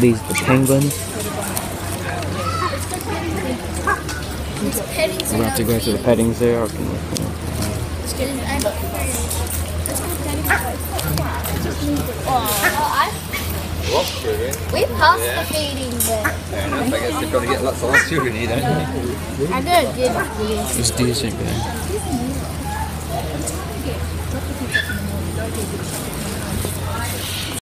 These the penguins. We're gonna have to go to the petting zoo. We passed yeah. the feeding bit. Fair enough. I guess you've got to get lots of last sugar in don't you? I did good. It's decent, man.